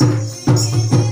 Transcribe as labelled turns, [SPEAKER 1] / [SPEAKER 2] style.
[SPEAKER 1] Música